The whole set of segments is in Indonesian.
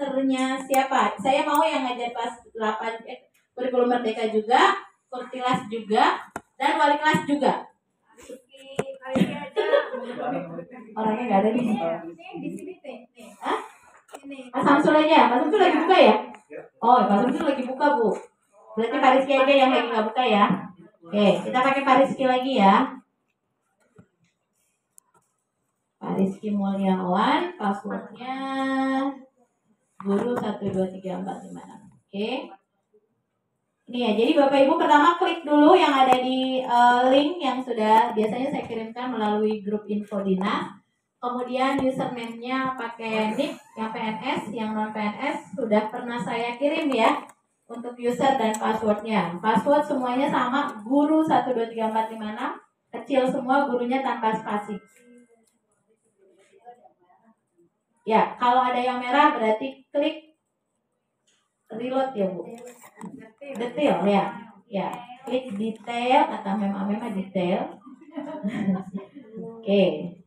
masternya siapa? Saya mau yang ngajar kelas 8 eh, kurikulum merdeka juga, kurtilas juga, dan wali kelas juga. Orangnya nggak ada di sini. di sini teh Hah? Mas Samsul aja. Mas Samsul lagi buka ya? Oh, Mas Samsul lagi buka, Bu. Berarti Pak Rizky aja yang lagi nggak buka ya. Oke, kita pakai Pak Rizky lagi ya. Pak Rizky Mulyawan, passwordnya guru 12345. Oke. Ini ya, jadi Bapak Ibu pertama klik dulu yang ada di eh, link yang sudah biasanya saya kirimkan melalui grup info dinas. Kemudian username-nya pakai nick yang PNS, yang non PNS sudah pernah saya kirim ya untuk user dan passwordnya. Password semuanya sama, guru 123456, kecil semua, gurunya tanpa spasi. Ya, kalau ada yang merah berarti klik reload ya Bu. Detail ya. Ya, klik detail kata mema mema detail. Oke,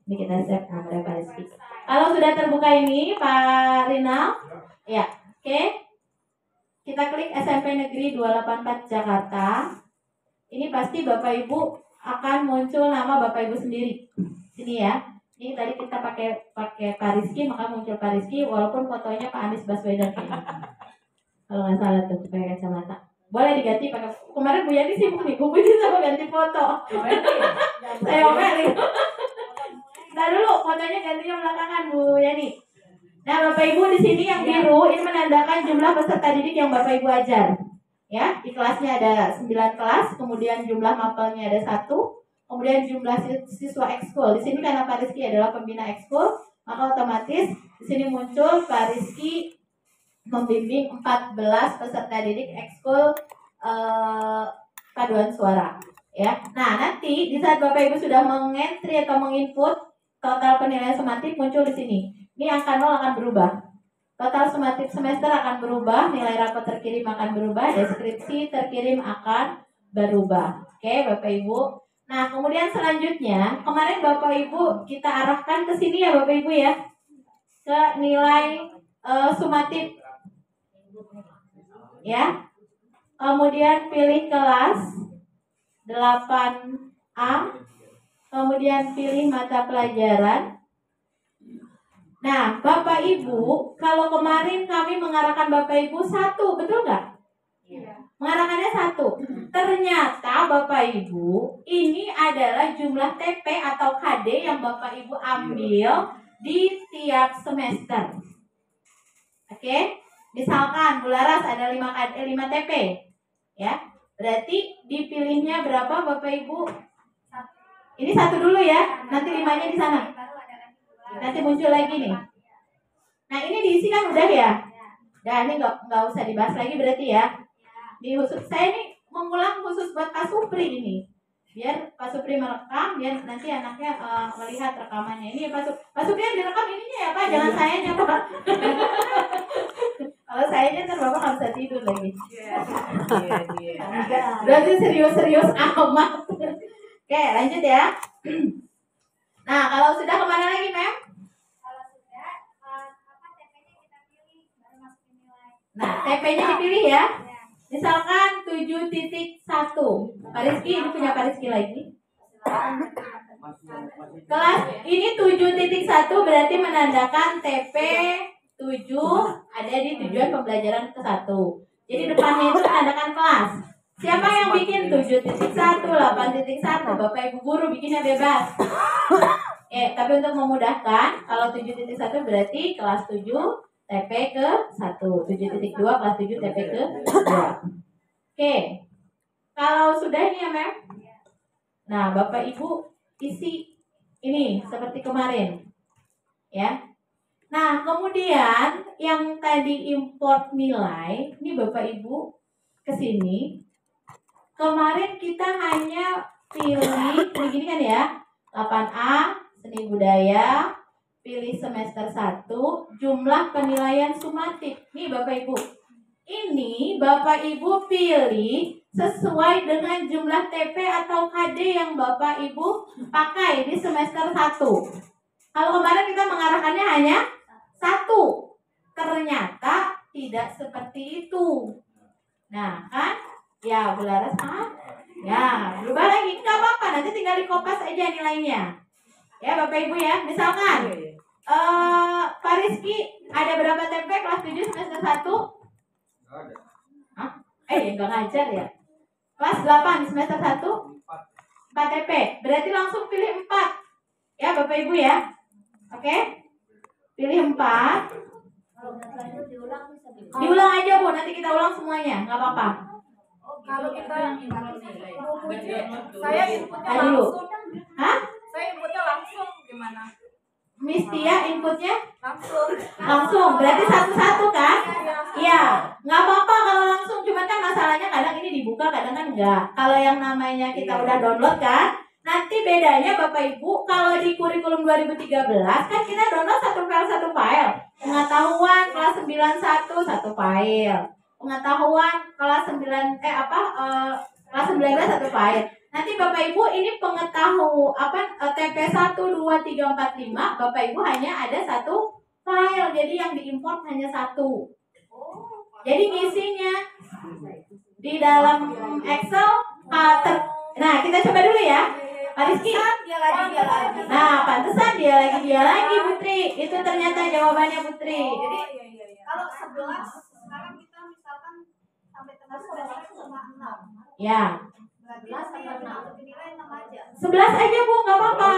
ini kita save nomornya Pak Rizky. Kalau sudah terbuka ini Pak Rinal, ya, oke. Kita klik SMP Negeri 284 Jakarta. Ini pasti Bapak Ibu akan muncul nama Bapak Ibu sendiri. Sini ya. Ini tadi kita pakai pakai Pak Rizky, maka muncul Pak Rizky walaupun fotonya Pak Anies Baswedan. Kalau nggak salah tuh pakai kacamata. Boleh diganti pakai kemarin Bu Yani sibuk nih, Bu Budi sama ganti foto. Saya omelin. Nah dulu fotonya gantinya belakangan Bu Yani. Nah Bapak Ibu di sini yang biru ini menandakan jumlah peserta didik yang Bapak Ibu ajar. Ya, di kelasnya ada 9 kelas, kemudian jumlah mapelnya ada satu, kemudian jumlah sis- siswa ekskul. Di sini karena Pak Rizky adalah pembina ekskul, maka otomatis di sini muncul Pak Rizky membimbing 14 peserta didik ekskul eh, paduan suara. Ya, nah nanti di saat Bapak Ibu sudah mengentry atau menginput total penilaian sematik muncul di sini. Ini angka 0 akan berubah. Total sematik semester akan berubah, nilai rapot terkirim akan berubah, deskripsi terkirim akan berubah. Oke, Bapak Ibu. Nah, kemudian selanjutnya, kemarin Bapak Ibu kita arahkan ke sini ya Bapak Ibu ya. Ke nilai eh, sumatif. Ya. Kemudian pilih kelas 8A. Kemudian pilih mata pelajaran. Nah, Bapak Ibu, kalau kemarin kami mengarahkan Bapak Ibu satu, betul nggak? Mengarahkannya satu. Ternyata Bapak Ibu, ini adalah jumlah TP atau KD yang Bapak Ibu ambil di tiap semester. Oke? Misalkan Bularas ada 5 KD, 5 TP. Ya. Berarti dipilihnya berapa Bapak Ibu? Ini satu dulu ya. Nanti limanya di sana. Nanti muncul lagi nih. Nah, ini diisi kan udah ya? Nah, ini nggak nggak usah dibahas lagi berarti ya. Di khusus saya ini mengulang khusus buat Pak Supri ini. Biar Pak Supri merekam, biar nanti anaknya eh, melihat rekamannya. Ini Pak Supri, Pak Supri yang direkam ininya ya Pak, jangan sayanya Pak. Kalau sayanya kan Bapak nggak bisa tidur lagi. Berarti serius-serius amat. Oke, lanjut ya. Nah, kalau sudah ke mana lagi, Mem? Kalau sudah, eh, apa TP-nya kita pilih baru masukin nilai. Nah, TP-nya dipilih ya. Misalkan 7.1. Pak Rizky, ini punya Pak Rizky lagi. Kelas ini 7.1 berarti menandakan TP 7 ada di tujuan pembelajaran ke 1. Jadi depannya itu menandakan kelas. Siapa yang bikin 7.1, 8.1? Bapak Ibu guru bikinnya bebas. Eh, tapi untuk memudahkan, kalau 7.1 berarti kelas 7 TP ke 1. 7.2 kelas 7 TP ke 2. Oke. Kalau sudah ini ya, Mem? Nah, Bapak Ibu isi ini seperti kemarin. Ya. Nah, kemudian yang tadi import nilai, ini Bapak Ibu ke sini. Kemarin kita hanya pilih begini kan ya. 8A seni budaya, pilih semester 1, jumlah penilaian sumatif. Nih Bapak Ibu. Ini Bapak Ibu pilih sesuai dengan jumlah TP atau KD yang Bapak Ibu pakai di semester 1. Kalau kemarin kita mengarahkannya hanya satu. Ternyata tidak seperti itu. Nah, kan? Ya, Bularas ah. Ya, berubah lagi. Nggak apa-apa, nanti tinggal di kopas aja nilainya. Ya, Bapak Ibu ya. Misalkan, eh Pak Rizky ada berapa TP kelas 7 semester 1? Eh, ya nggak ngajar ya. Kelas 8 semester 1? 4 TP. Berarti langsung pilih 4. Ya, Bapak Ibu ya. Oke? Pilih 4. Kalau nggak lanjut diulang bisa diulang. Diulang aja Bu, nanti kita ulang semuanya, nggak apa-apa. Kalau kita puji, saya inputnya langsung. Hah? Saya inputnya langsung gimana? Miss Tia inputnya Langsung. langsung, berarti satu-satu kan? Iya. Iya, nggak apa-apa kalau langsung, cuman kan masalahnya kadang ini dibuka, kadang kan enggak. Kalau yang namanya kita udah download kan, nanti bedanya Bapak Ibu kalau di kurikulum 2013 kan kita download satu file satu file. Pengetahuan kelas 91 satu file. Pengetahuan kelas 9 eh apa eh, kelas 19 satu file. Nanti Bapak Ibu ini pengetahu apa eh, TP 1 2 3 4 5 Bapak Ibu hanya ada satu file. Jadi yang diimport hanya satu. Jadi ngisinya di dalam Excel ah, ter- Nah, kita coba dulu ya. Pak Rizky. Dia lagi, dia lagi. Nah, pantesan dia lagi dia lagi Putri. Itu ternyata jawabannya Putri. Jadi Jadi Kalau 11 sekarang kita misalkan sampai tengah semester cuma 6. ya, Berarti saya untuk dinilai 6 aja. 11 aja Bu, nggak apa-apa.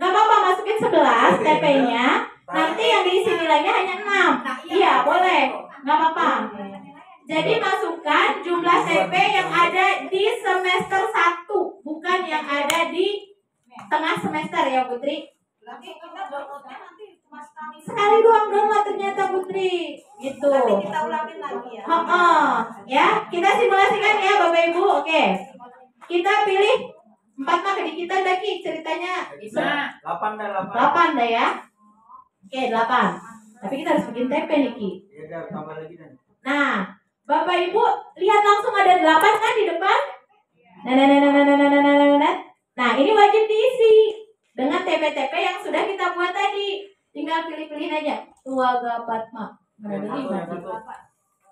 Nggak apa-apa masukin 11 TP-nya. Nanti yang diisi nilainya hanya 6. Iya, boleh. Nggak apa-apa. Jadi masukkan jumlah TP yang ada di semester 1, bukan yang ada di tengah semester ya Putri. Nanti sekali. Doang download ternyata Putri. Gitu. Berarti kita ulangin lagi ya. Oh, ya, kita simulasikan ya Bapak Ibu. Oke. Kita pilih empat mah di kita udah Ki ceritanya bisa. 8 dah 8. delapan dah ya. Oke, delapan. Tapi kita harus bikin TP nih Ki. Ya tambah lagi. Nah, Bapak Ibu lihat langsung ada delapan kan di depan? Nah, nah, nah, nah, nah, nah, nah, nah, nah, nah. Nah, ini wajib diisi dengan TP-TP yang sudah kita buat tadi. Tinggal pilih-pilih aja. Tua satu.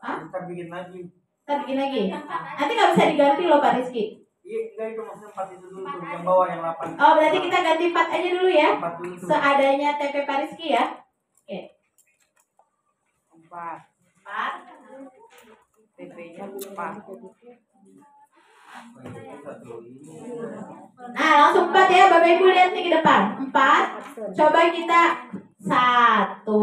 Hah? Ntar bikin lagi. Kita bikin lagi. Nanti nggak bisa diganti loh Pak Rizky. Iya, enggak itu maksudnya 4 itu dulu tuh. Yang bawah yang 8. Oh, berarti kita ganti 4 aja dulu ya. 4 dulu tuh. Seadanya TP Pak Rizky ya. Oke. Empat. 4. TP-nya empat. Ini satu. Ini. Nah, langsung 4 ya. Bapak Ibu lihat nih ke depan. 4. Coba kita 1 2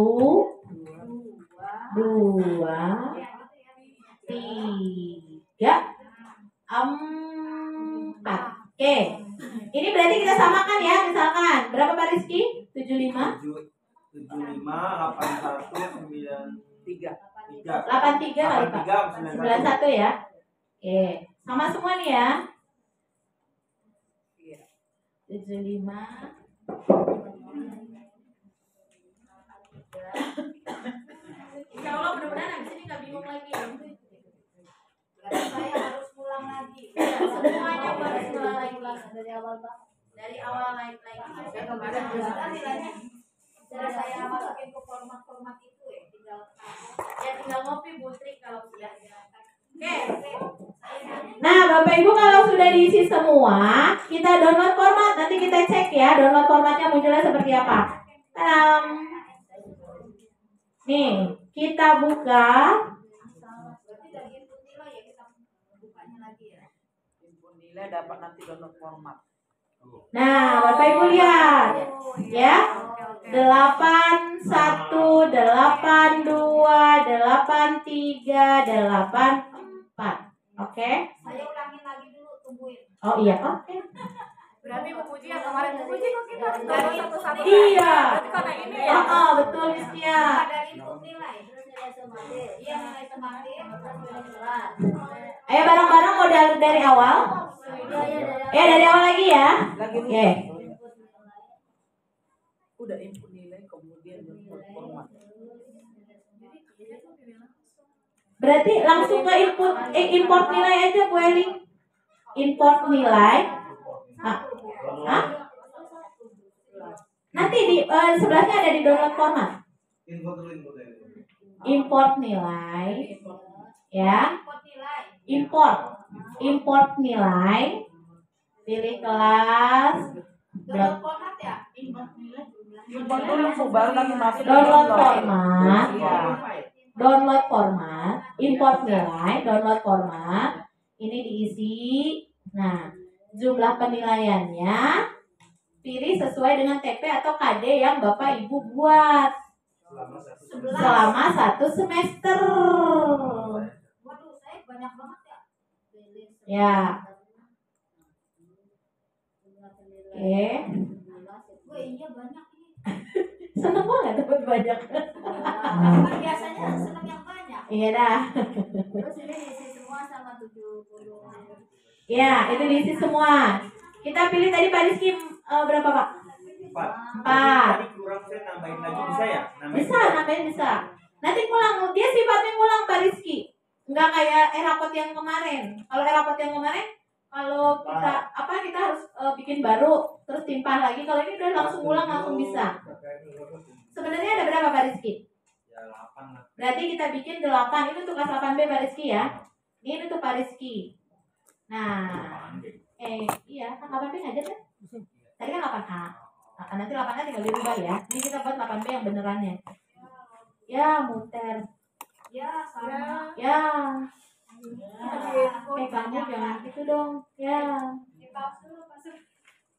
3 4. Oke. Ini berarti kita samakan ya, misalkan. Berapa Pak Rizky? 75 7 75 81 9 Tiga. 3. 83 kali Pak. 83 91. 91 ya. Oke. Sama semua nih ya. Iya. 75 Insya Allah mudah-mudahan habis ini nggak bingung lagi ya. Berarti saya lagi. Semuanya harus ulang lagi. Dari awal Pak. Dari awal naik lagi. Saya kemarin juga nilainya sudah saya masukin ke format-format itu ya. Tinggal Ya tinggal ngopi Putri kalau sudah. Oke. Nah, Bapak Ibu kalau sudah diisi semua, kita download format. Nanti kita cek ya, download formatnya munculnya seperti apa. Tadam. Nih, kita buka. berarti dari input nilai ya kita bukanya lagi ya. Nilai dapat nanti download format. Nah, Bapak Ibu lihat. Ya. Oke, oke. delapan satu delapan dua delapan tiga delapan empat oke Saya ulangin lagi dulu tungguin. oh iya oke Berarti Bu Puji yang kemarin Bu Puji kok kita harus download satu-satu. Iya. Berarti karena ini ya. oh, oh betul Listia Ada input nilai. Terus nilai sematis. Iya nilai. Terus ayo bareng-bareng dari dari awal Iya iya dari ya dari awal lagi ya. Oke. Udah input nilai kemudian download format. berarti langsung ke input eh, import nilai aja Bu Eli import nilai ah, Hah? nanti di eh, sebelahnya ada di download format import nilai ya Import nilai. Import nilai pilih kelas Download format ya? Import baru lagi masuk download format. Iya. download format. Import nilai download format. Ini diisi. Nah jumlah penilaiannya pilih sesuai dengan TP atau KD yang Bapak Ibu buat Selama satu Sebelas. selama satu semester. Waduh, saya banyak banget ya. oke Gue iya banyak ini. seneng banget dapat banyak Kan biasanya senang yang banyak. iya dah Terus ini diisi semua sama 70. ya itu diisi semua kita pilih tadi Pak Rizky eh, berapa Pak empat. Empat. Tadi kurang saya nambahin lagi bisa ya? Nambahin Bisa, namanya bisa. Nanti ngulang, dia sifatnya ngulang Pak Rizky. Nggak kayak erapot yang kemarin. Kalau erapot yang kemarin, kalau kita apa kita harus eh, bikin baru, terus timpah lagi. Kalau ini udah langsung ngulang, langsung bisa. Sebenarnya ada berapa Pak Rizky? Ya delapan lah. Berarti kita bikin 8, itu tugas 8B Pak Rizky ya. Ini tuh Pak Rizky. Nah, eh iya, kan 8B ngajar kan? Tadi kan 8A. Nah, nanti 8A tinggal dirubah ya. Ini kita buat 8B yang benerannya. Ya, muter. Ya, sama. Ya, Ya. eh kamu jangan gitu dong. Ya, Di-pause dulu, Pak Sur.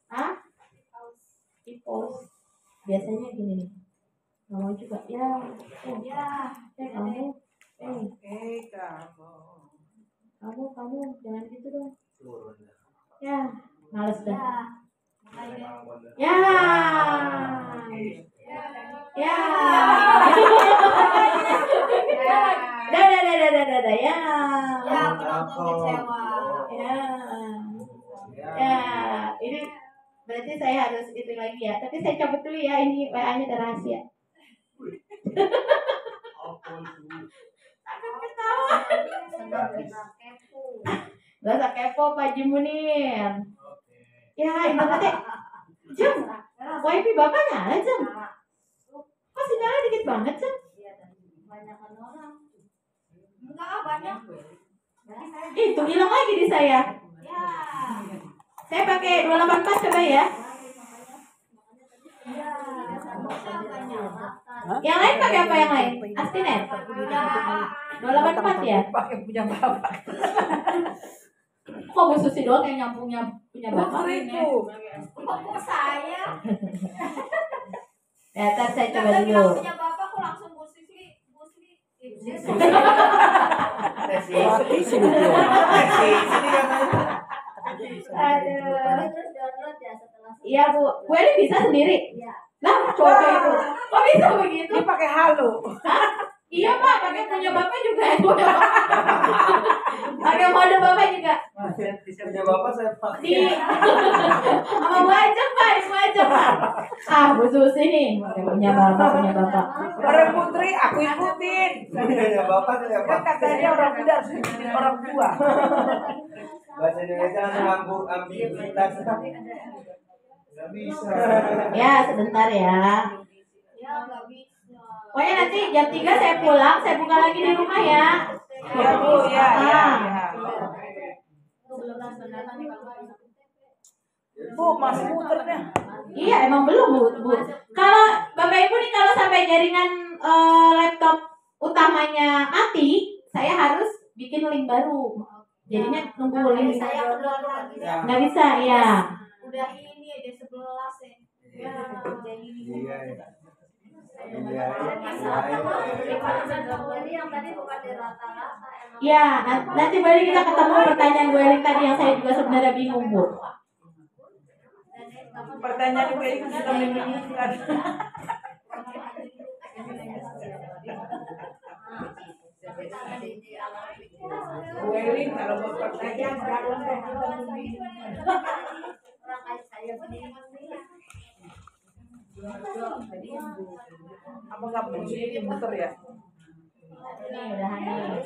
Hah? Di-pause. di post. Biasanya gini nih. Mau juga. Ya, eh, Ya. eh kamu, eh Eh, kamu. kamu, kamu jangan gitu dong. Ya, males Ya. dah. Deh. Ya, Ya. ya. Ya. Dah, dah, dah, dah, dah, dah, dah. Ya. Ya, penonton kecewa. Ya. Ya, ini berarti saya harus itu lagi ya. Tapi saya cabut dulu ya. Ini WA-nya ada rahasia. Takut ketawa. Gak usah kepo Pak Haji Munir. Ya, internetnya. Jam, wifi Bapak nyala Jam. Kok sinyalnya dikit banget Jam? Banyakan orang. Enggak, ah, banyak. Itu hilang lagi di saya. Ya. Saya pakai 284 coba ya. Ya. Yang lain pakai apa yang lain? Astinet. 284 ya? Pakai punya bapak. Kok Bu Susi doang yang nyambungnya punya Bapak? Itu. Kok saya? Ya, saya coba dulu. bilang punya bapak kok langsung Bu Sisi, Bu Sisi. Ya setelah Iya Bu, Bu Eli bisa sendiri? Iya. Lah, coba itu. Kok bisa begitu? Dia pakai halu. Iya Pak, pakai punya Bapak juga. pakai mode Bapak juga. Punya bapak saya pakai. Di sama Bu Ajeng Pak, Ajeng Pak. Ah, Bu Susi nih, pakai punya Bapak, punya Bapak. Orang putri aku ikutin. Punya bapak saya Kan pakai. katanya orang muda harus ikutin orang tua. Bahasa Indonesia langsung ambu ambiguitas. Gak bisa. Ya, sebentar ya. Ya nggak bisa. Pokoknya nanti jam 3 saya pulang, saya buka lagi di rumah ya. Ya bu, ya. Bu, masih muternya. Iya, emang belum Bu. Bu. Kalau Bapak Ibu nih kalau sampai jaringan eh, laptop utamanya mati, saya harus bikin link baru. Jadinya nunggu link. Saya belum lagi. Ya. Nggak bisa, ya. Udah ini ada 11 ya. Ya. Iya. iya. Iya. Jadi yang tadi bukan di rata-rata emang. Ya, nan- nanti balik kita ketemu pertanyaan gue yang tadi yang saya juga sebenarnya bingung, Bu. Pertanyaan gue itu sudah membingungkan. Weling kalau mau pertanyaan kita kayak saya sendiri. Apa nggak begini muter ya? Ini udah nih.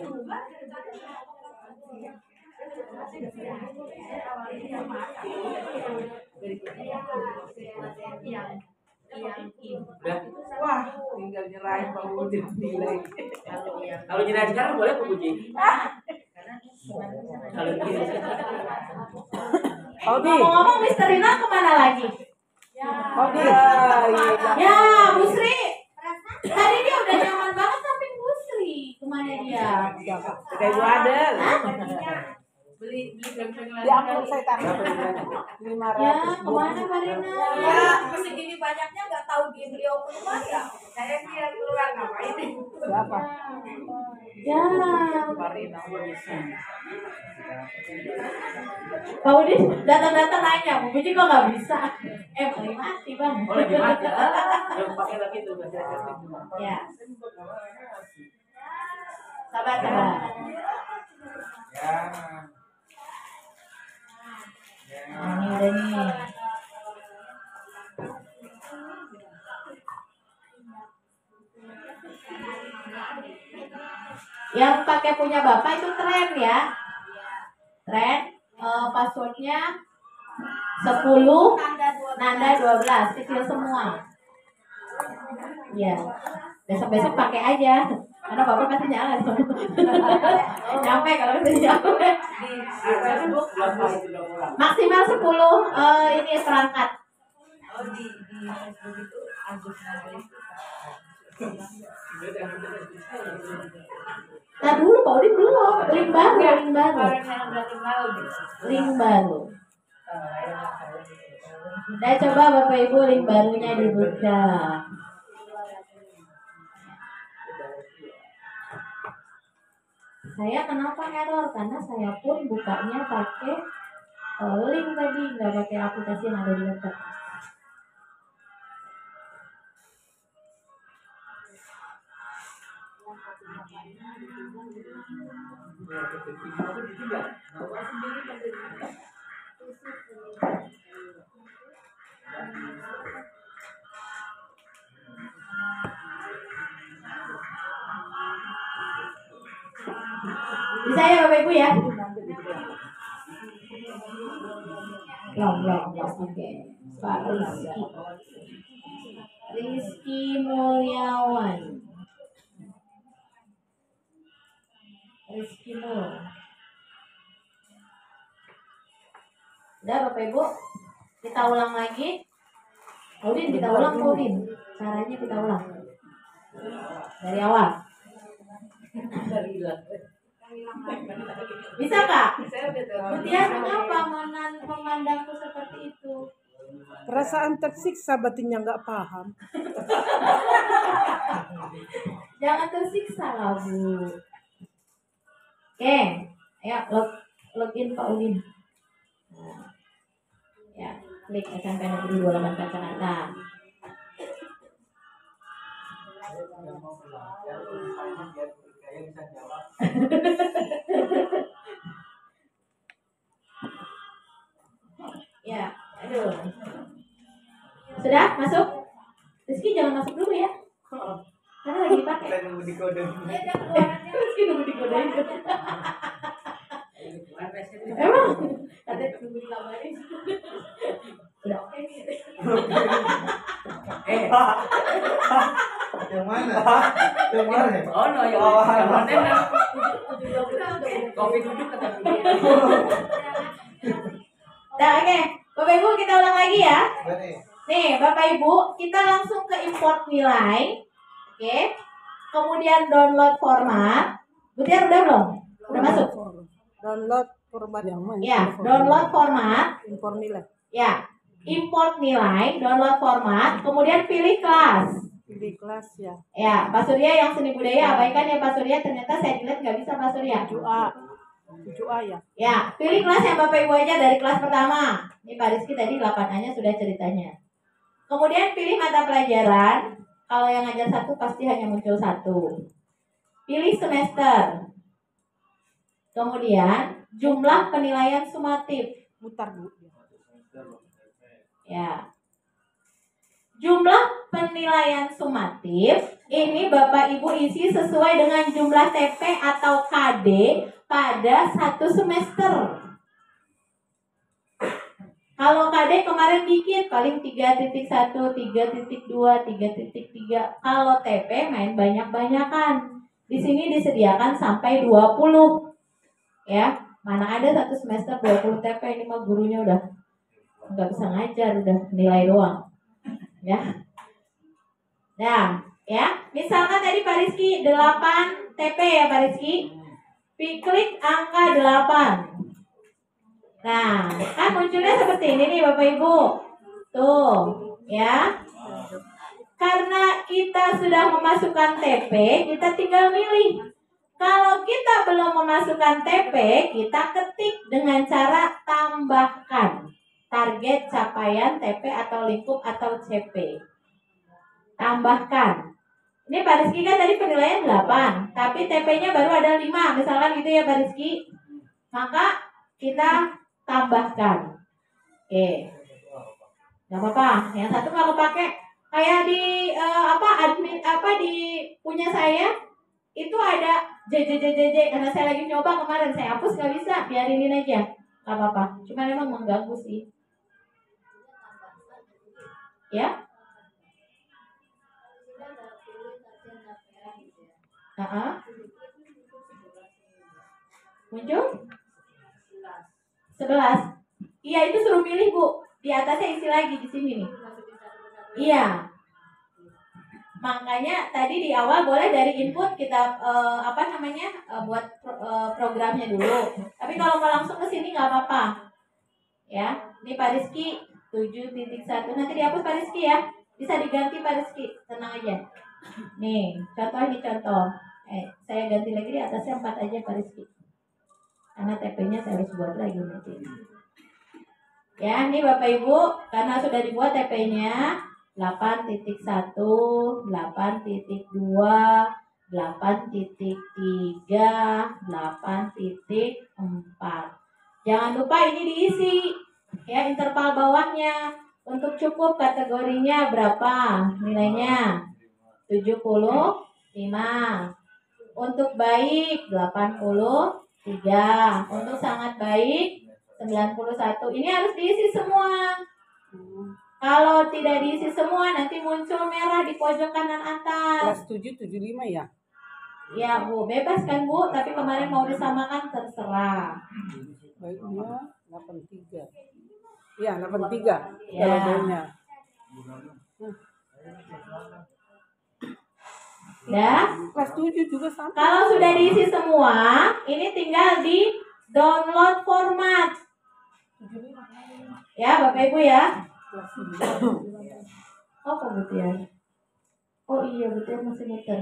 Yang yang Wah, tinggal nyerahin Bang Udin nilai. Kalau nyindir sekarang boleh Bu Puji? Kalau gini. Odi, Ngomong-ngomong Mister Rina ke mana lagi? Odi. Ya, iya. Ya, Bu Sri. Tadi dia udah nyaman banget samping Bu Sri. Ke mana dia? Udah ibu Adel. Beli beli pempek Di amplop saya taruh. Lima Ya, ratus. ke mana Mbak Rina? Ya, segini banyaknya nggak tahu di beliau keluar ya. Saya yang keluar ngapain? Siapa? Ya. Pak Udin datang-datang nanya, Bu Puji kok nggak bisa? Eh, paling mati bang. Oh lagi mati. Yang pakai lagi tuh Ya. Sabar, sabar. Ya. Nah, ini udah nih. Yang pakai punya bapak itu tren ya. Tren. eh, passwordnya 10 Tanda dua Nanda 12 kecil semua. Iya. Besok-besok pakai aja. Karena bapak pasti nyala. Nyampe kalau udah nyampe. Maksimal 10 eh, ini perangkat. Oh di di Facebook itu Agus Nagri. Nah dulu Pak Udin belum. Link baru, link baru. Gitu. Link baru. Nah coba Bapak Ibu link barunya dibuka. Saya kenapa error? Karena saya pun bukanya pakai eh, link tadi, nggak pakai aplikasi yang ada di laptop. Bisa ya Bapak Ibu ya? Belum, belum, belum. Oke. Pak Rizky. Rizky Mulyawan. Rizky Mul. Udah Bapak Ibu? Kita ulang lagi. Udin, kita ulang Udin. Caranya kita ulang. Dari awal. Bisa Udah tahu. Mutia kenapa memandangku seperti itu? Perasaan tersiksa batinnya nggak paham. Jangan tersiksa lah Bu. Oke, ayo log, login Pak Udin. Nah, ya, klik SMP Negeri 28 Jakarta. Ya, aduh. Sudah masuk? Rizky jangan masuk dulu ya. Karena lagi dipakai. Kita nunggu di kode. Rizky nunggu digodain. Emang? Katanya nunggu dilabarin. Udah oke nih. Eh, Yang mana? Yang mana? oh no, yang Oh. yang konten kan. Udah udah udah. Kopi duduk kata Bu. Nah, oke. Bapak Ibu kita ulang lagi ya. Nih, Bapak Ibu, kita langsung ke import nilai. Oke. Kemudian download format. Butiar udah belum? Udah masuk? Download format yang mana? Ya, download format. Impor nilai. Ya, import nilai, download format, kemudian pilih kelas. Pilih kelas ya. Ya, Pak Surya yang seni budaya abaikan ya Pak Surya. Ternyata saya dilihat nggak bisa Pak Surya. 7A. 7A ya. Ya, pilih kelas yang Bapak Ibu aja dari kelas pertama. Ini Pak Rizky tadi 8A-nya sudah ceritanya. Kemudian pilih mata pelajaran. Kalau yang ngajar satu pasti hanya muncul satu. Pilih semester. Kemudian jumlah penilaian sumatif. Mutar Bu. Ya. Jumlah penilaian sumatif ini Bapak Ibu isi sesuai dengan jumlah TP atau KD pada satu semester. Kalau KD kemarin dikit, paling 3.1, 3.2, 3.3. Kalau TP main banyak-banyakan. Di sini disediakan sampai 20. Ya, mana ada satu semester 20 TP ini mah gurunya udah nggak bisa ngajar, udah nilai doang. Ya. Nah, ya, misalkan tadi Pak Rizky 8 TP ya Pak Rizky. Klik angka 8. Nah, kan munculnya seperti ini nih Bapak Ibu. Tuh, ya. Karena kita sudah memasukkan TP, kita tinggal milih. Kalau kita belum memasukkan TP, kita ketik dengan cara tambahkan target capaian TP atau lingkup atau CP. Tambahkan. Ini Pak Rizky kan tadi penilaian 8, tapi TP-nya baru ada 5, misalkan gitu ya Pak Rizky. Maka kita tambahkan. Oke. Gak apa-apa. Yang satu kalau pakai kayak di eh, apa admin apa di punya saya itu ada JJJJJ karena saya lagi nyoba kemarin saya hapus nggak bisa biarinin aja nggak apa-apa cuma memang mengganggu sih ya Heeh. muncul 11 iya itu suruh pilih bu di atasnya isi lagi di sini nih Iya. Makanya tadi di awal boleh dari input kita eh, apa namanya eh, buat pro- eh, programnya dulu. Tapi kalau mau langsung ke sini nggak apa-apa. Ya, ini Pak Rizky 7.1 nanti dihapus Pak Rizky ya. Bisa diganti Pak Rizky, tenang aja. Nih, contoh ini contoh. Eh, saya ganti lagi di atasnya 4 aja Pak Rizky. Karena TP-nya saya harus buat lagi nanti. Ya, ini Bapak Ibu, karena sudah dibuat TP-nya 8.1, 8.2, 8.3, 8.4. Jangan lupa ini diisi ya interval bawahnya. Untuk cukup kategorinya berapa nilainya? 75. Untuk baik 83. Untuk sangat baik 91. Ini harus diisi semua. Kalau tidak diisi semua nanti muncul merah di pojok kanan atas. Kelas 7 75 ya? Ya Bu, bebas kan Bu, tapi kemarin mau disamakan terserah. Baiknya 83. Iya, 83 Ya. kalau baiknya. Ya. Kelas 7 juga sama. Kalau sudah diisi semua, ini tinggal di download format. Ya, Bapak Ibu ya. Kelas 9. Oh, Kak Butiar. Oh iya, Butiar masih muter.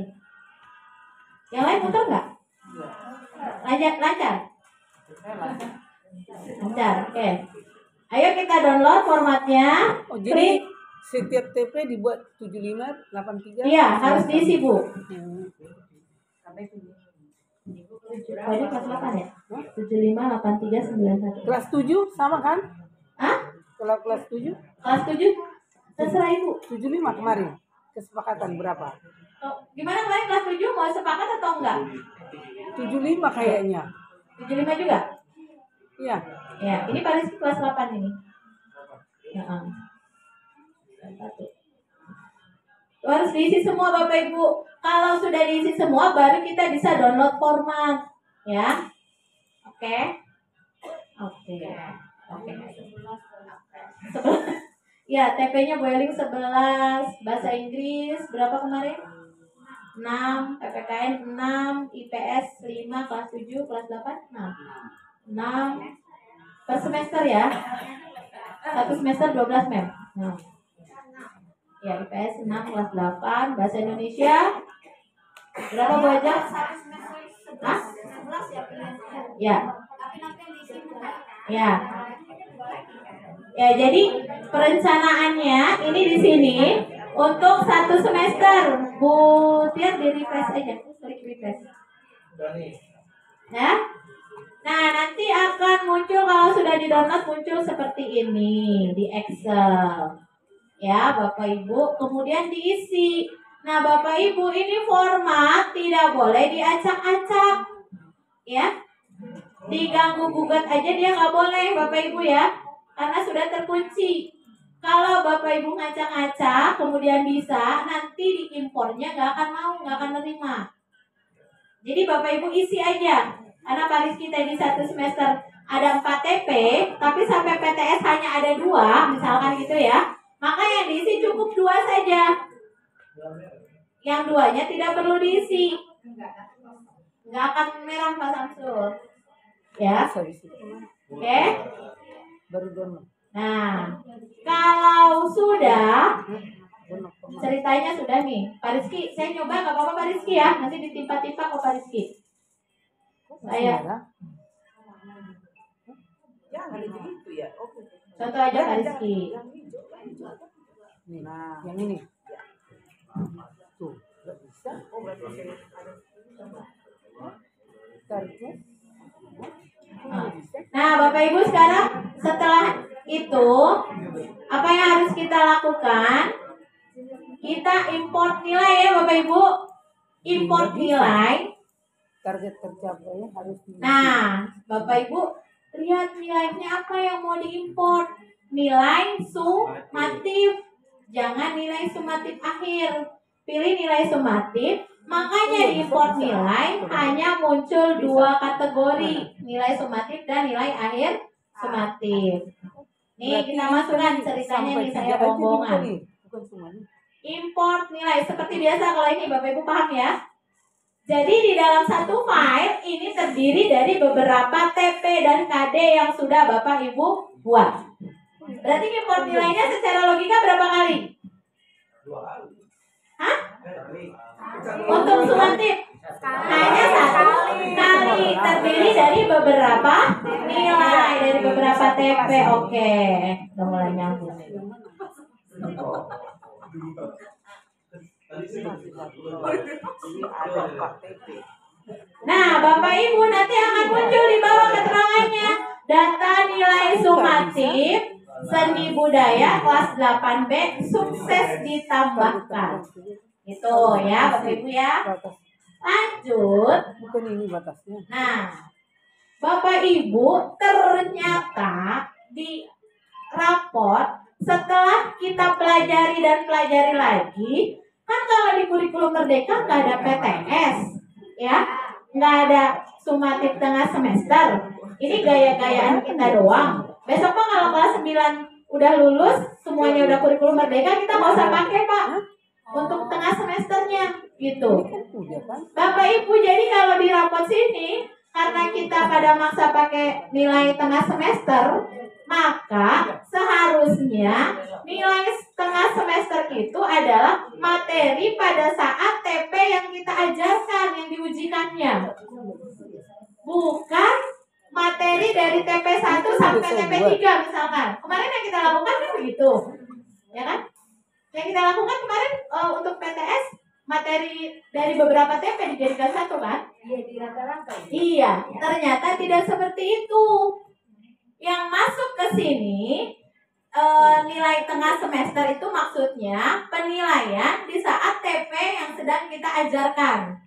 Yang lain muter nggak? Lancar, lancar. Lancar, oke. Ayo kita download formatnya. Oh, jadi Klik. Setiap TP dibuat 75 83. Iya, harus diisi, Bu. Hmm. Oh, ini kelas 8 ya? 75, 83, 91. Kelas 7 sama kan? Hah? Kalau kelas 7 Kelas 7? Terserah Ibu. 75 kemarin. Kesepakatan berapa? Oh, gimana kalian kelas 7 mau sepakat atau enggak? 75 kayaknya. 75 juga? Iya. Ya, ini Rizky kelas 8 ini. Ya, ah. Satu. Harus diisi semua Bapak Ibu. Kalau sudah diisi semua baru kita bisa download format. Ya. Oke. Oke. Oke. Ya, TP-nya Boiling 11, bahasa Inggris berapa kemarin? 6, PPKN 6, IPS 5, kelas 7, kelas 8, 6. 6 per semester ya. Satu semester 12 mem. Nah. Ya, IPS 6 kelas 8, bahasa Indonesia berapa Bu aja? Hah? 11 ya. Ya, ya. Ya, jadi perencanaannya ini di sini untuk satu semester. Bu Tiar di refresh aja, klik refresh. Ya. Nah, nanti akan muncul kalau sudah di-download muncul seperti ini di Excel. Ya, Bapak Ibu, kemudian diisi. Nah, Bapak Ibu, ini format tidak boleh diacak-acak. Ya. Diganggu gugat aja dia nggak boleh, Bapak Ibu ya. Karena sudah terkunci. Kalau Bapak Ibu ngacak-ngacak, kemudian bisa, nanti diimpornya nggak akan mau, nggak akan nerima. Jadi Bapak Ibu isi aja. Karena Pak Rizky tadi satu semester ada 4 TP, tapi sampai PTS hanya ada dua, misalkan gitu ya. Maka yang diisi cukup dua saja. Yang duanya tidak perlu diisi. Nggak akan merah Pak Samsul. Ya, oke. baru dono Nah, kalau sudah ceritanya sudah nih, Pak Rizky, saya nyoba nggak apa-apa Pak Rizky ya, nanti ditimpa-timpa ke Pak Rizky. Saya jangan gitu ya oke contoh aja Pak Rizky. Nih nah yang ini tuh nggak bisa oh saya tariknya Nah, Bapak Ibu sekarang setelah itu apa yang harus kita lakukan? Kita import nilai ya Bapak Ibu. Import nilai. target tercapainya harus di Nah, Bapak Ibu lihat nilainya apa yang mau diimport. Nilai sumatif. Jangan nilai sumatif akhir. Pilih nilai sumatif. Makanya di import nilai hanya muncul dua kategori. Nilai sumatif dan nilai akhir sumatif. Nih kita masukkan ceritanya nih saya bukan semuanya Import nilai seperti biasa kalau ini Bapak Ibu paham ya. Jadi di dalam satu file ini terdiri dari beberapa TP dan KD yang sudah Bapak Ibu buat. Berarti import nilainya secara logika berapa kali? Dua kali. Hah? Kali. Untuk sumatif hanya satu kali terdiri dari beberapa nilai dari beberapa TP. Oke, udah mulai nyambung. Nah, Bapak Ibu nanti akan muncul di bawah keterangannya data nilai sumatif seni budaya kelas 8B sukses ditambahkan. Itu ya, Bapak Ibu ya. Lanjut. bukan ini batasnya Nah, Bapak Ibu ternyata di raport setelah kita pelajari dan pelajari lagi, kan kalau di kurikulum merdeka nggak ada PTS, ya, nggak ada sumatif tengah semester. Ini gaya-gayaan kita doang. Besok mah kalau kelas 9 udah lulus, semuanya udah kurikulum merdeka, kita nggak usah pakai pak untuk tengah semesternya, gitu. kan Bapak Ibu, jadi kalau di rapot sini karena kita pada maksa pakai nilai tengah semester, maka seharusnya nilai tengah semester itu adalah materi pada saat TP yang kita ajarkan yang diujikannya. Bukan materi dari TP 1 sampai TP 3 misalkan. Kemarin yang kita lakukan kan begitu. Ya kan? Yang kita lakukan kemarin eh, untuk PTS materi dari beberapa TP dijadikan satu kan? Iya di rata-rata. Iya, ternyata tidak seperti itu. Yang masuk ke sini eh, nilai tengah semester itu maksudnya penilaian di saat TP yang sedang kita ajarkan.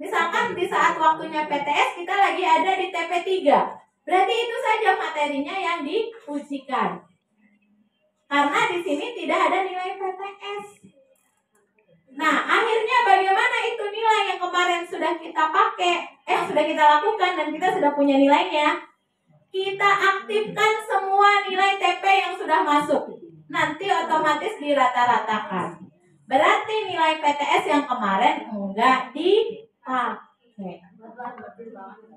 Misalkan di saat waktunya PTS kita lagi ada di TP 3. Berarti itu saja materinya yang diujikan. Karena di sini tidak ada nilai PTS. Nah, akhirnya bagaimana itu nilai yang kemarin sudah kita pakai, eh sudah kita lakukan dan kita sudah punya nilainya? Kita aktifkan semua nilai TP yang sudah masuk. Nanti otomatis dirata-ratakan. Berarti nilai PTS yang kemarin enggak dipakai.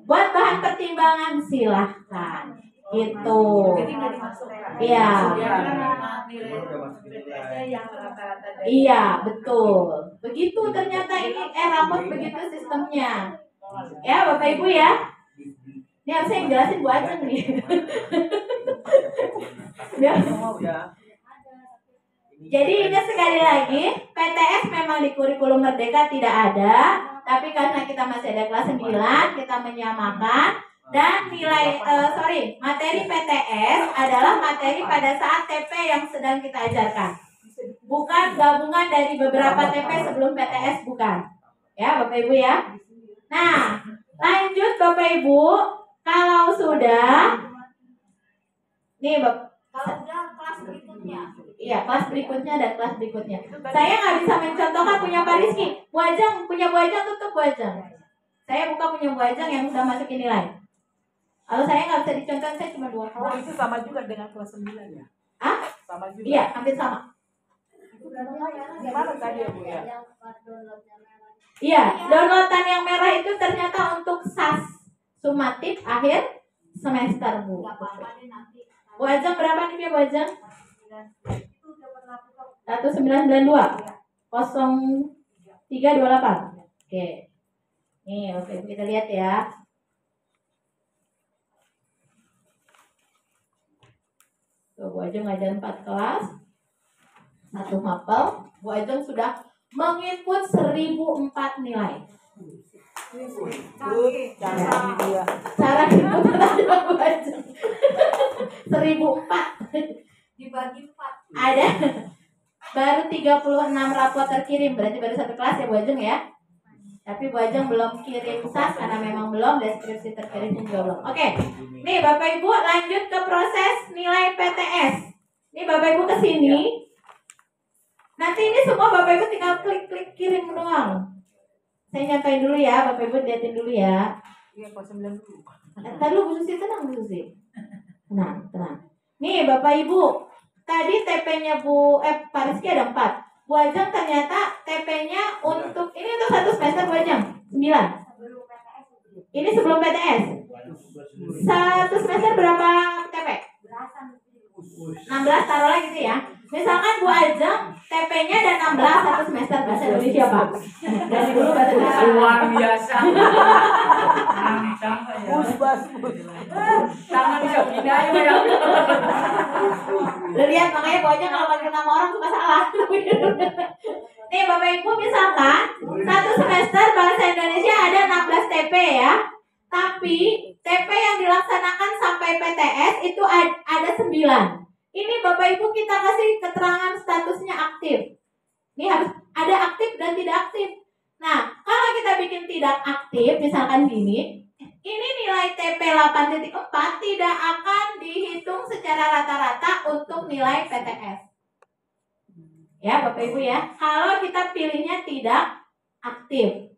Buat bahan pertimbangan silahkan. Gitu. Dimasukkan. Iya. Dari Iya, betul. Begitu ternyata ini eh rapot begitu sistemnya. Ya, Bapak Ibu ya. Ini harusnya yang jelasin Bu Ajeng nih. Ya. Ya. Jadi ingat sekali lagi, PTS memang di kurikulum merdeka tidak ada, tapi karena kita masih ada kelas 9, kita menyamakan. Dan nilai eh, sorry, materi PTS adalah materi pada saat TP yang sedang kita ajarkan. Bukan gabungan dari beberapa TP sebelum PTS bukan. Ya, Bapak Ibu ya. Nah, lanjut Bapak Ibu, kalau sudah nih Bapak kalau udah kelas berikutnya. Iya, kelas berikutnya dan kelas berikutnya. Saya nggak bisa mencontohkan punya Pak Rizky. Bu Ajeng, punya Bu Ajeng tutup Bu Ajeng. Saya buka punya Bu Ajeng yang udah masukin nilai. Kalau saya nggak bisa dicontohin, saya cuma dua Oh, kelas. itu sama juga dengan kelas 9 ya? Hah? Sama juga. Iya, hampir sama. Gimana tadi ya, Bu ya? Iya, downloadan yang merah itu ternyata untuk SAS sumatif akhir semester Bu. Bu Ajeng berapa nih Bu Ajeng? 1992 0328. Oke. Nih, oke kita lihat ya. Tuh, Bu Ajeng ngajar 4 kelas. Satu mapel. Bu Ajeng sudah menginput 1004 nilai. Cara input aja Bu Ajeng. 1004 Dibagi empat. ada baru 36 rapot terkirim. Berarti baru satu kelas ya Bu Ajeng ya? Tapi Bu Ajeng belum kirim SAS karena memang belum deskripsi terkirim juga belum oke. Nih Bapak Ibu lanjut ke proses nilai PTS nih Bapak Ibu ke sini. Nanti ini semua Bapak Ibu tinggal klik-klik kirim doang. Saya nyatain dulu ya Bapak Ibu liatin dulu ya. Iya, kelas 9 dulu. Ntar lu Bu Susi tenang Bu Susi. Tenang, tenang. Nih Bapak Ibu Tadi TP-nya Bu Eh Pak Rizky ada 4 Bu Ajeng ternyata TP-nya untuk Ini untuk satu semester Bu Ajeng 9 Ini sebelum PTS Satu semester berapa TP? 16 taruhlah gitu ya Misalkan Bu Ajeng TP-nya ada 16 satu semester bahasa Indonesia Pak Dari dulu bahasa Indonesia Luar biasa. Bus, bus, bus. Tangan bisa pindah ya. Lu lihat makanya pokoknya kalau panggil nama orang suka salah. Nih Bapak Ibu misalkan satu semester bahasa Indonesia ada 16 TP ya. Tapi TP yang dilaksanakan sampai PTS itu ad- ada 9. Ini Bapak Ibu kita kasih keterangan statusnya aktif. Ini harus ada aktif dan tidak aktif. Nah, kalau kita bikin tidak aktif, misalkan gini, ini nilai TP 8.4 tidak akan dihitung secara rata-rata untuk nilai PTS. Ya, Bapak Ibu ya. Kalau kita pilihnya tidak aktif.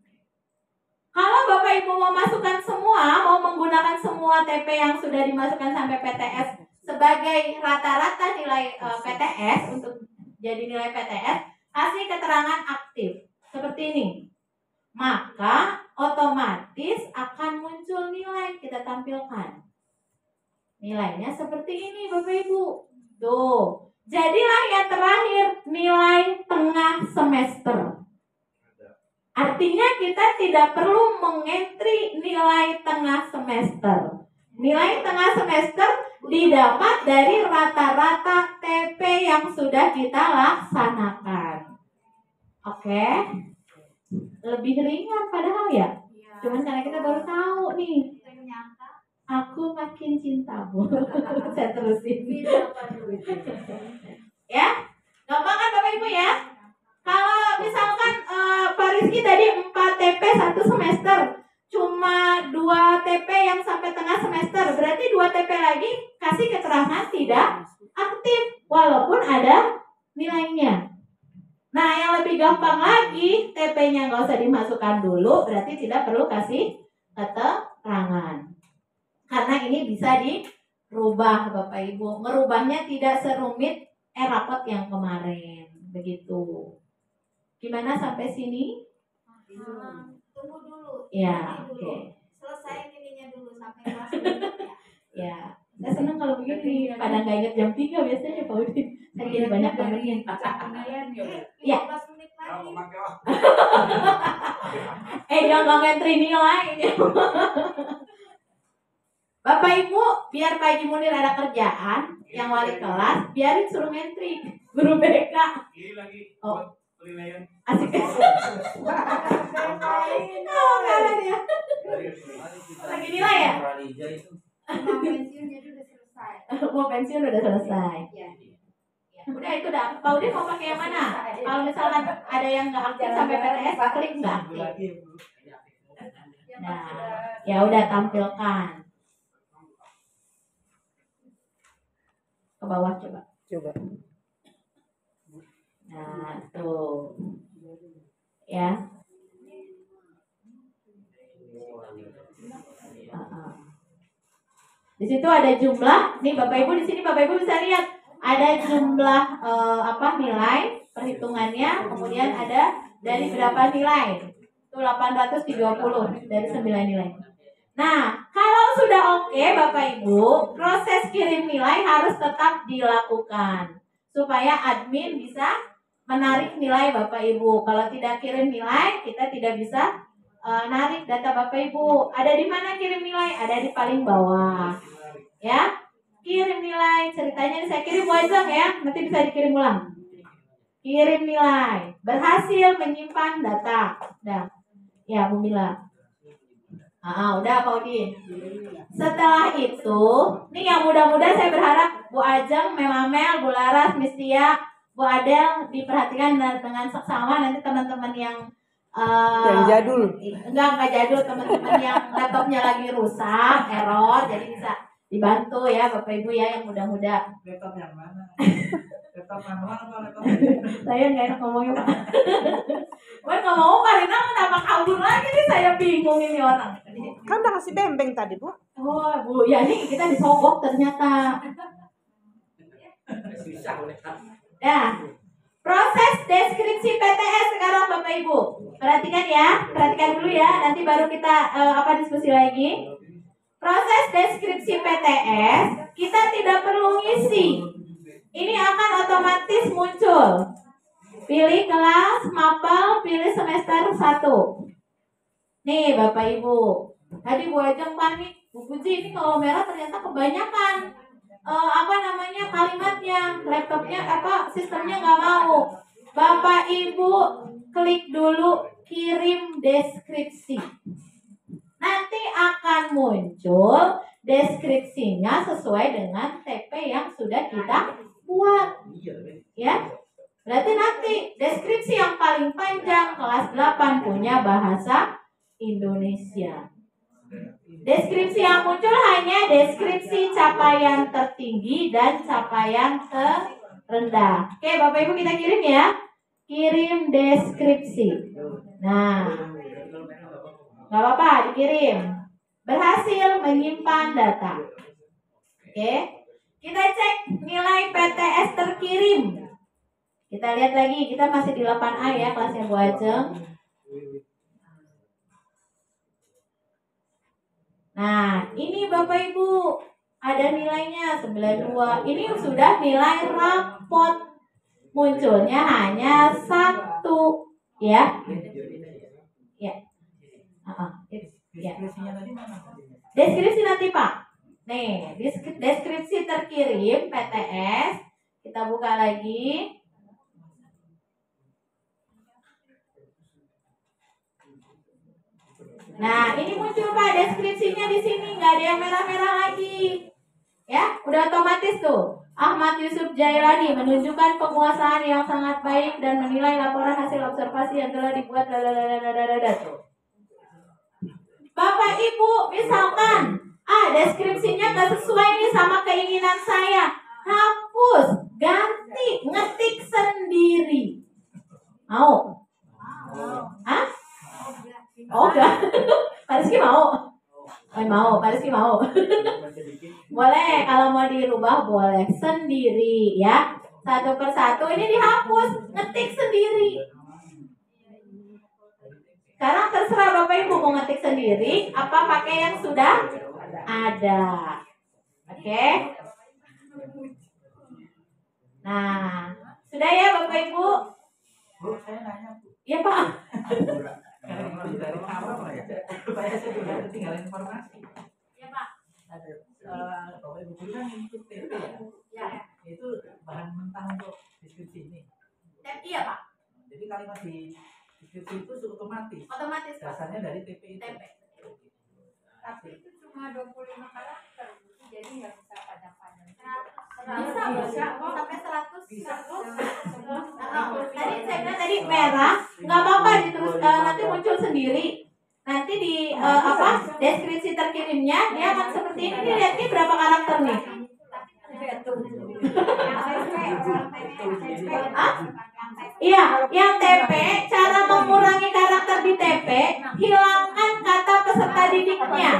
Kalau Bapak Ibu mau masukkan semua, mau menggunakan semua TP yang sudah dimasukkan sampai PTS sebagai rata-rata nilai eh, PTS untuk jadi nilai PTS, kasih keterangan aktif. Seperti ini. Maka otomatis akan muncul nilai kita tampilkan. Nilainya seperti ini Bapak Ibu. Tuh. Jadilah yang terakhir nilai tengah semester. Artinya kita tidak perlu mengentri nilai tengah semester. Nilai tengah semester didapat dari rata-rata TP yang sudah kita laksanakan. Oke? Lebih ringan padahal ya. Iya. Cuman karena kita baru tahu nih. Ternyata Aku makin cintamu. Saya terusin. Ya, gampang kan Bapak Ibu ya? Kalau misalkan eh, Pak Rizky tadi 4 TP satu semester, cuma 2 TP yang sampai tengah semester, berarti 2 TP lagi kasih keterangan tidak aktif, walaupun ada nilainya. Nah, yang lebih gampang lagi, TP-nya nggak usah dimasukkan dulu, berarti tidak perlu kasih keterangan. Karena ini bisa dirubah Bapak Ibu. Merubahnya tidak serumit eh rapot yang kemarin. Begitu. Gimana sampai sini? Ah, Tunggu dulu. Ya, oke. dulu. Selesai ininya dulu sampai kelas berikutnya. Ya. Saya senang kalau begini. Pada nggak inget jam 3 biasanya Pak Udin. Saya jadi banyak temennya. Ya. 15 menit lagi. Eh jangan ngentri nilai. Bapak Ibu, biar Pak Haji Munir ada kerjaan, yang wali kelas, biarin suruh ngentri. Guru BK. Ini lagi Oh. Penilaian. Asik. Oh, nggak ada ya. Lagi nilai ya? Mau pensiun jadi udah selesai. Mau pensiun udah selesai. Ya. Ya, Udah itu udah. Pak Udin mau pakai yang mana? Kalau misalkan ada yang nggak aktif sampai PTS, klik nggak aktif. Nah. Ya udah tampilkan. Ke bawah coba. Coba. Nah. Ya. Uh. Di situ ada jumlah. Nih Bapak Ibu di sini Bapak Ibu bisa lihat ada jumlah uh, apa nilai perhitungannya, kemudian ada dari berapa nilai. Itu 830 dari 9 nilai. Nah, kalau sudah oke okay, Bapak Ibu, proses kirim nilai harus tetap dilakukan supaya admin bisa menarik nilai Bapak Ibu. Kalau tidak kirim nilai, kita tidak bisa eh, narik data Bapak Ibu. Ada di mana kirim nilai? Ada di paling bawah. Ya. Kirim nilai. Ceritanya saya kirim wajah ya. Nanti bisa dikirim ulang. Kirim nilai. Berhasil menyimpan data. Udah. Ya, Bu Mila. Ah, udah Pak Udin. Setelah itu, nih yang muda-muda saya berharap Bu Ajeng, Memamel, Bu Laras, Miss Tia, Bu Adel diperhatikan dengan dengan seksama nanti teman-teman yang eh, Yang jadul. enggak enggak jadul teman-teman yang laptopnya lagi rusak error jadi bisa dibantu ya bapak ibu ya yang muda-muda Laptop yang mana? Laptop manual atau laptop? saya nggak enak ngomongnya pak Gue nggak mau Karina kenapa kabur lagi nih saya bingung ini orang Kan udah kasih bembeng tadi, Bu. oh bu ya nih kita disogok ternyata Susah. Nah, proses deskripsi PTS sekarang Bapak Ibu. Perhatikan ya, perhatikan dulu ya, nanti baru kita eh, apa diskusi lagi. Proses deskripsi PTS kita tidak perlu ngisi. Ini akan otomatis muncul. Pilih kelas, mapel, pilih semester 1. Nih Bapak Ibu. Tadi Bu Ajeng panik, Bu Puji ini kalau merah ternyata kebanyakan eh, apa namanya kalimatnya laptopnya apa sistemnya nggak mau. Bapak ibu klik dulu kirim deskripsi. Nanti akan muncul deskripsinya sesuai dengan TP yang sudah kita buat. Ya. Berarti nanti deskripsi yang paling panjang kelas 8 punya bahasa Indonesia Deskripsi yang muncul hanya deskripsi capaian tertinggi dan capaian terendah. Oke, Bapak Ibu kita kirim ya. Kirim deskripsi. Nah, nggak apa-apa, dikirim. Berhasil menyimpan data. Oke, kita cek nilai PTS terkirim. Kita lihat lagi, kita masih di 8A ya kelasnya Bu Ajeng. Nah, ini Bapak Ibu ada nilainya 92. Ini sudah nilai rapot. Munculnya hanya satu, ya. Ya. Ya. Deskripsi nanti Pak. Nih, deskripsi terkirim PTS. Kita buka lagi. Nah, ini muncul Pak deskripsinya di sini, nggak ada yang merah-merah lagi. Ya, udah otomatis tuh. Ahmad Yusuf Jailani menunjukkan penguasaan yang sangat baik dan menilai laporan hasil observasi yang telah dibuat dadadadadadadad. Bapak Ibu, misalkan, ah deskripsinya nggak sesuai nih sama keinginan saya, hapus, ganti, ngetik sendiri. Mau? Hah? Oh enggak. Pak Rizky mau? Oh, mau, Pak Rizky mau. boleh, kalau mau dirubah boleh sendiri ya. Satu persatu ini dihapus, ngetik sendiri. Sekarang terserah Bapak Ibu mau ngetik sendiri apa pakai yang sudah ada. Oke? Nah, sudah ya Bapak Ibu? Bu, saya nanya Bu. Ya Pak. Karena ini dari awal ya. Supaya saya juga ketinggalan informasi. Ya Pak. Ada eh, Bapak Ibu guru kan itu TP ya. Ya. Itu bahan mentah untuk deskripsi ini. Dan iya Pak, Jadi kalimat di deskripsi itu otomatis. otomatis. Dasarnya dari TP itu. TP. Tapi itu cuma 25 karakter, jadi nggak bisa panjang-panjang. Bisa, bisa. Sampai 100. Bisa. Tadi saya bilang tadi merah, nggak apa-apa diterus eh, nanti muncul sendiri. Nanti di eh, apa deskripsi terkirimnya dia akan seperti ini. Lihat nih berapa karakter nih? Iya, yang TP cara mengurangi karakter di TP hilangkan kata peserta didiknya.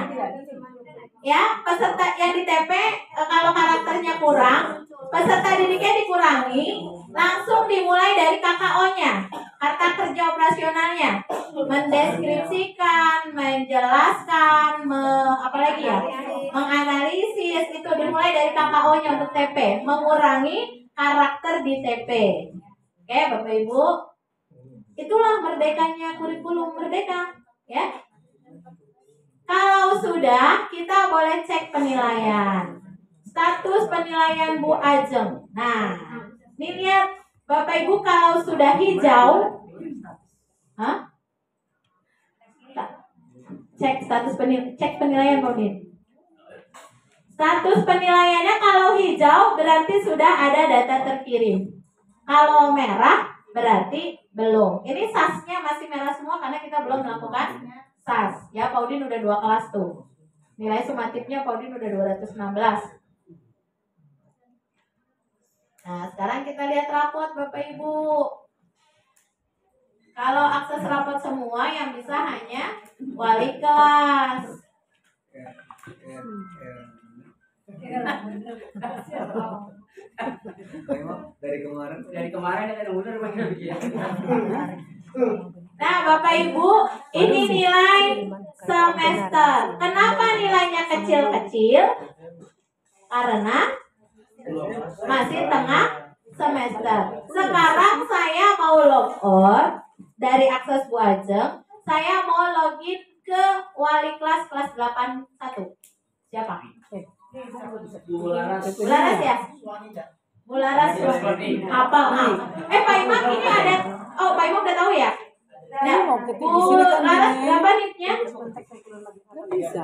Ya peserta yang di TP eh, kalau karakternya kurang peserta didiknya dikurangi langsung dimulai dari KKO-nya kata kerja operasionalnya. Mendeskripsikan menjelaskan me, apa lagi ya? Menganalisis itu dimulai dari KKO-nya untuk TP mengurangi karakter di TP oke Bapak Ibu. Itulah merdekanya kurikulum merdeka ya kalau sudah, kita boleh cek penilaian. Status penilaian Bu Ajeng. Nah, ini lihat Bapak Ibu kalau sudah hijau, Hah? Cek status penil cek penilaian Bodin. Status penilaiannya kalau hijau berarti sudah ada data terkirim. Kalau merah berarti belum. Ini SAS-nya masih merah semua karena kita belum melakukan SAS. Ya, Paudin udah dua kelas tuh. Nilai sumatifnya Paudin udah 216. Nah, sekarang kita lihat rapot Bapak Ibu. Kalau akses rapot semua yang bisa hanya wali kelas. dari kemarin Dari kemarin ada udah begini. Nah, Bapak Ibu, ini nilai semester. Kenapa nilainya kecil-kecil? Karena masih tengah semester. Sekarang saya mau log on dari akses Bu Ajeng. Saya mau login ke wali kelas kelas 81. Siapa? Bu Laras. Bularas ya? Bularas hafal. Ah. Eh Pak Imam Ketik di Bu sini kan Laras berapa nitnya? Bisa.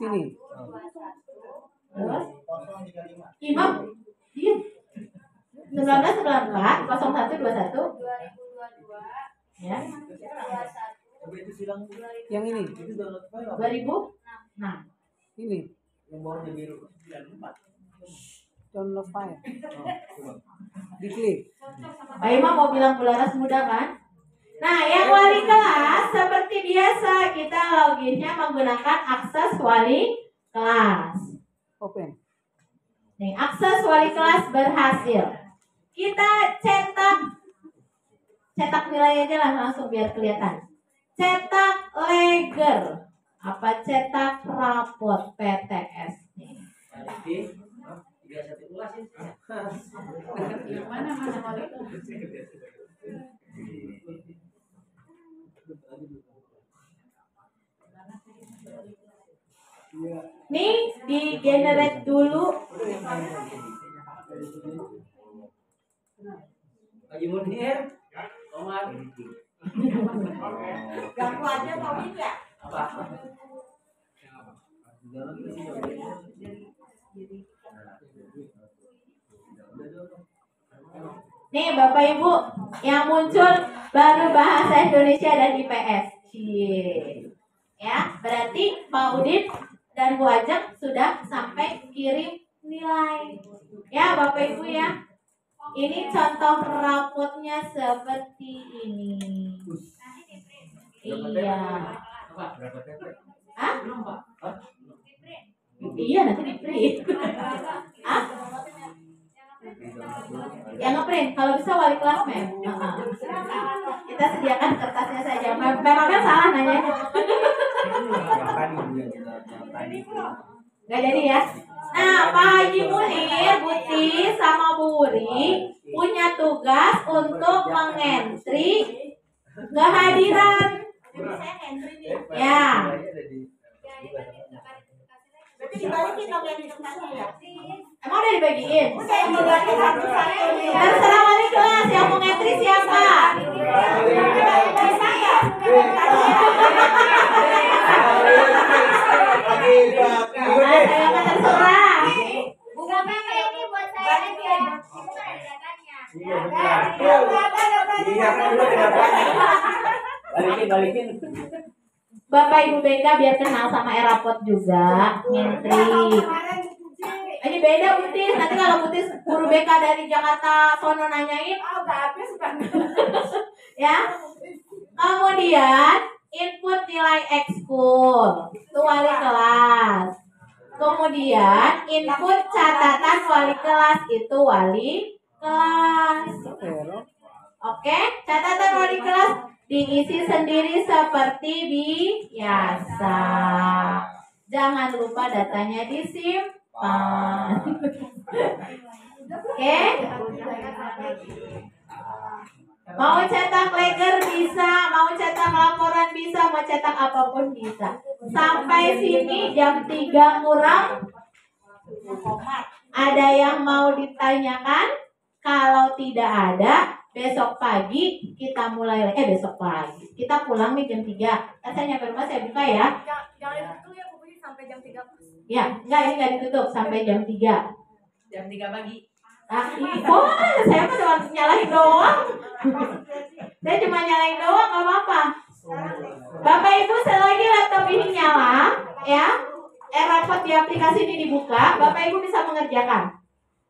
Sini. Terus? Imam, diam. 1994 0121 ya 2022 Yang ini. 2000 nah Ini. yang bawahnya biru Download file. Diklik. Pak Imam mau bilang Bularas muda kan? Nah yang wali kelas seperti biasa kita loginnya menggunakan akses wali kelas. Open. nih akses wali kelas berhasil. Kita cetak cetak nilai aja lah langsung biar kelihatan. Cetak leger. Apa cetak raport PTS nih Ini. mana mana wali nih di generate dulu Haji Munir. Omar. Ganggu aja mau ya? Apa? Nih bapak ibu yang muncul baru bahasa Indonesia dan IPS Cie. ya berarti Pak Udin dan Bu Ajeng sudah sampai kirim nilai ya bapak ibu ya ini contoh rapotnya seperti ini iya Hah? Belum, Pak. Iya nanti di print. ah? Yang ngeprint kalau bisa wali kelas mem. Heeh. Kita sediakan kertasnya saja. Mem- Memang kan salah nanya. Gak jadi ya. Nah, Pak Haji Munir, Buti, sama Bu Wuri punya tugas untuk mengentri kehadiran. Ya. Dibalikin yang ya? Emang udah dibagiin? Udah yang dibalikin satu-satu. Terserah wali kelas yang mau ngentri siapa? Nah, saya mah terserah. Bunga mana ini buat saya aja. iya benar iya kan balikin balikin Bapak Ibu BK biar kenal sama Erapot juga ngentri. Ini beda Butis, nanti kalau Butis guru BK dari Jakarta sono nanyain Oh, udah habis ya. Kemudian input nilai ekskul itu wali kelas. Kemudian input catatan wali kelas itu wali kelas. Oke, catatan wali kelas diisi sendiri seperti biasa. Jangan lupa datanya disimpan. Oke, mau cetak leger bisa, mau cetak laporan bisa, mau cetak apa pun bisa. Sampai sini jam 3 kurang. Ada yang mau ditanyakan? Kalau tidak ada, besok pagi kita mulai eh besok pagi. Kita pulang nih jam 3 kan saya nyampe rumah saya buka ya. Jangan jangan ditutup ya Bu Puji sampai jam 3 ya enggak ini enggak ditutup sampai jam 3 Jam 3 pagi. ah ini boleh. Saya mah cuma nyalahin doang. Saya cuma nyalahin doang nggak apa-apa. Bapak ibu selagi laptop ini nyala ya. Eh rapot di aplikasi ini dibuka. Bapak ibu bisa mengerjakan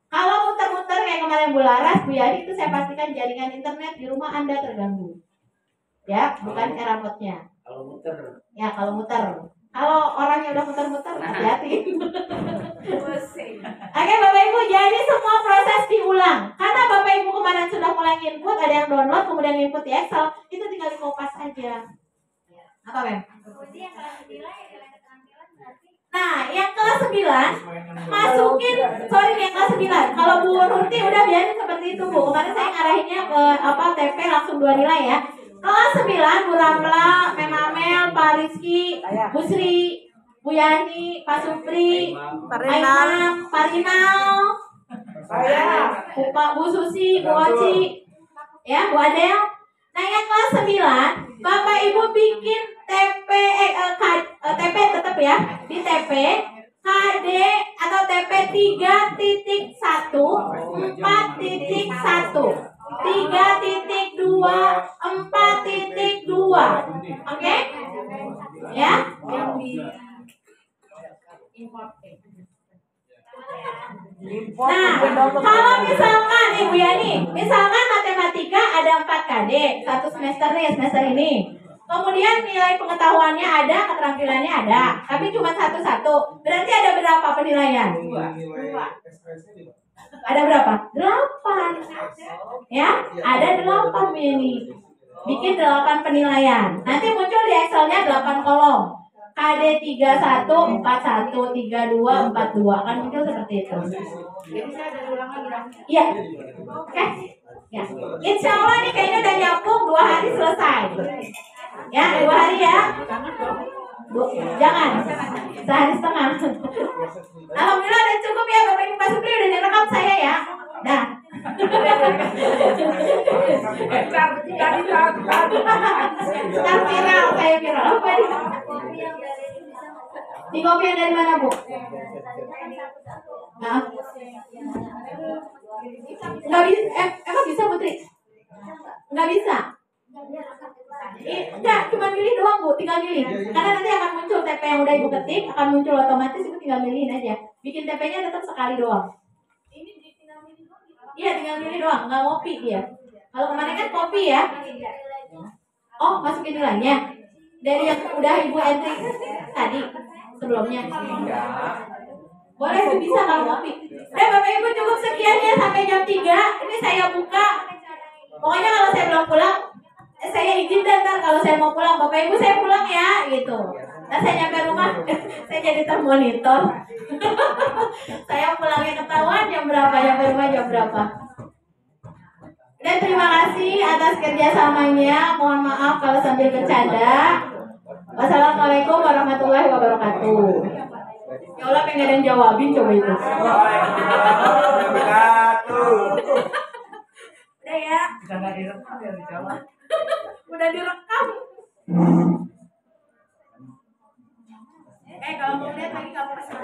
kalau muter-muter kayak kemarin Bu Laras, Bu Yani itu saya pastikan jaringan internet di rumah Anda terganggu. Ya, bukan rapotnya. Kalau muter. Ya, kalau muter. Kalau orangnya udah muter-muter, hati-hati. Oke, Bapak Ibu, jadi semua proses diulang. Karena Bapak Ibu kemarin sudah mulai input, ada yang download, kemudian input di Excel, itu tinggal di kopas aja. Apa, Bem? Nah, yang kelas 9 masukin sorry yang kelas 9 kalau Bu Nurti udah biarin seperti itu Bu. Kemarin saya ngarahinnya ke apa TP langsung dua nilai ya. Kelas 9 Bu Ramla Mem Amel Pak Rizky Bu Sri Bu Yani Pak Supri Pak Imam Pak Rinal. Bu, Pak Bu Susi Bu Oci. Ya Bu Adel. Nah yang kelas 9 Bapak Ibu bikin TP eh, eh, eh, TP tetap ya di TP KD atau TP 3 titik 1 4 titik 1 3 titik 2 4 titik 2 oke? Ya? Nah, kalau misalkan Ibu Yani, misalkan matematika ada 4 KD, satu semester nih, semester ini. Kemudian nilai pengetahuannya ada, keterampilannya ada, tapi cuma satu-satu. Berarti ada berapa penilaian? Ada berapa? Delapan. Ya, ada delapan Yani. Bikin delapan penilaian. Nanti muncul di Excelnya delapan kolom. KD 31, 41, 32, 42 kan muncul seperti itu. Jadi saya ada ulangan. Iya. Oke. Ya. Insya Allah nih kayaknya udah nyambung dua hari selesai. Ya, dua hari ya. Du- jangan. Sehari setengah. Alhamdulillah udah cukup ya Bapak Ibu Pak udah direkam saya ya. Dah. Ntar viral, saya viral. Apa ini? Di kopi yang dari mana Bu? Nah. Nggak bisa, eh, emang bisa Putri? Nggak bisa. Enggak, cuma milih doang Bu, tinggal milih. Karena nanti akan muncul TP yang udah Ibu ketik, akan muncul otomatis itu tinggal milihin aja. Bikin TP-nya tetap sekali doang. Iya, tinggal milih doang, nggak ngopi dia. Kalau kemarin kan kopi ya. Oh, masukin nilainya. Dari yang udah Ibu entry tadi sebelumnya. Boleh sih bisa kalau ngopi. Eh Bapak Ibu cukup sekian ya sampai jam 3. Ini saya buka. Pokoknya kalau saya belum pulang, saya izin dan ntar kalau saya mau pulang, Bapak Ibu saya pulang ya gitu. Nah saya nyampe rumah, saya jadi termonitor. saya pulangnya ketahuan jam berapa, nyampe rumah jam berapa. Dan terima kasih atas kerjasamanya. Mohon maaf kalau sambil bercanda. Wassalamualaikum warahmatullahi wabarakatuh. Ya Allah pengen ada yang jawabin coba itu. Udah ya, udah direkam. Eh kalau mau lihat lagi kamu pesan